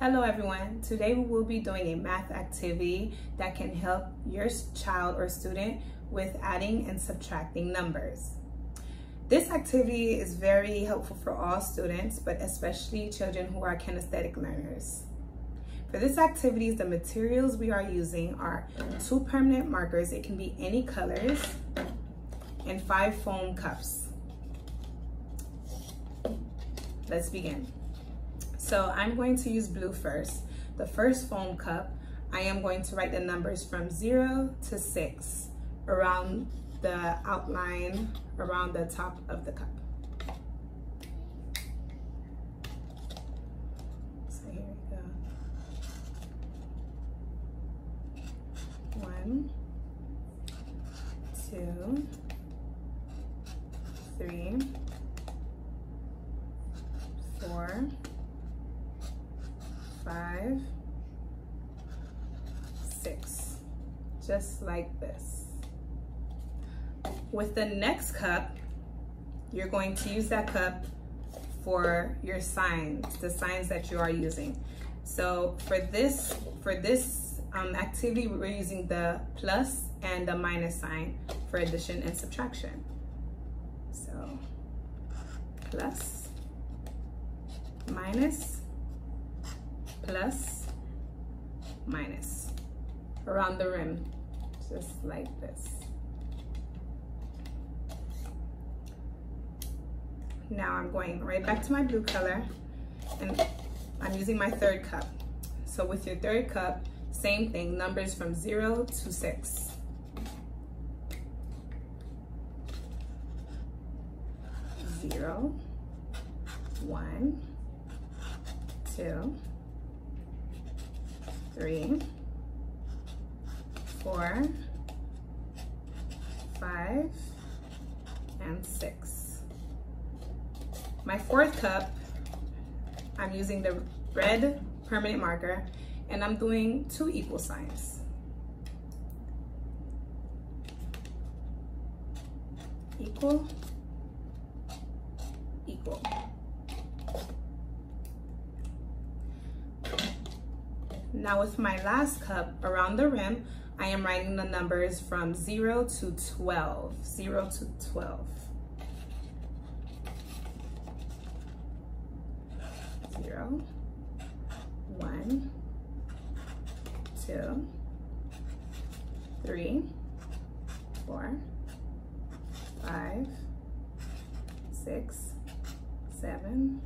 Hello everyone. Today we will be doing a math activity that can help your child or student with adding and subtracting numbers. This activity is very helpful for all students, but especially children who are kinesthetic learners. For this activity, the materials we are using are two permanent markers, it can be any colors, and five foam cups. Let's begin. So I'm going to use blue first. The first foam cup, I am going to write the numbers from zero to six around the outline, around the top of the cup. So here we go. One, two, three, four, five, six, just like this. With the next cup, you're going to use that cup for your signs, the signs that you are using. So for this, for this um, activity, we're using the plus and the minus sign for addition and subtraction. So plus, minus, plus, minus around the rim, just like this. Now I'm going right back to my blue color and I'm using my third cup. So with your third cup, same thing, numbers from zero to six. Zero, one, two, three, four, five, and six. My fourth cup, I'm using the red permanent marker and I'm doing two equal signs. Equal, equal. Now with my last cup around the rim, I am writing the numbers from zero to 12, zero to 12. Zero, one, two, three, four, five, six, seven,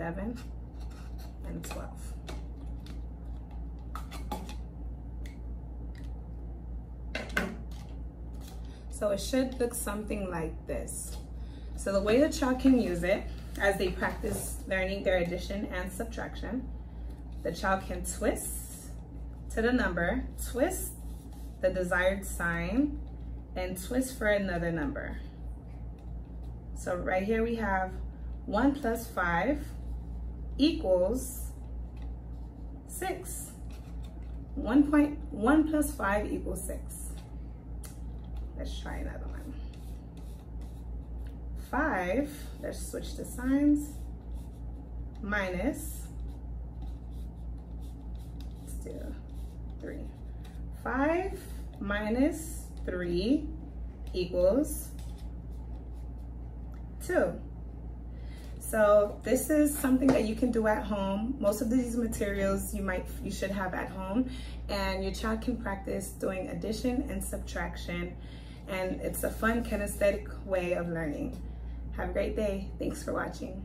11, and 12. So it should look something like this. So the way the child can use it as they practice learning their addition and subtraction, the child can twist to the number, twist the desired sign, and twist for another number. So right here we have 1 plus 5 equals 6. 1.1 plus 5 equals 6. Let's try another one. 5, let's switch the signs, minus, do 3. 5 minus 3 equals 2. So this is something that you can do at home. Most of these materials you might, you should have at home and your child can practice doing addition and subtraction and it's a fun kinesthetic way of learning. Have a great day. Thanks for watching.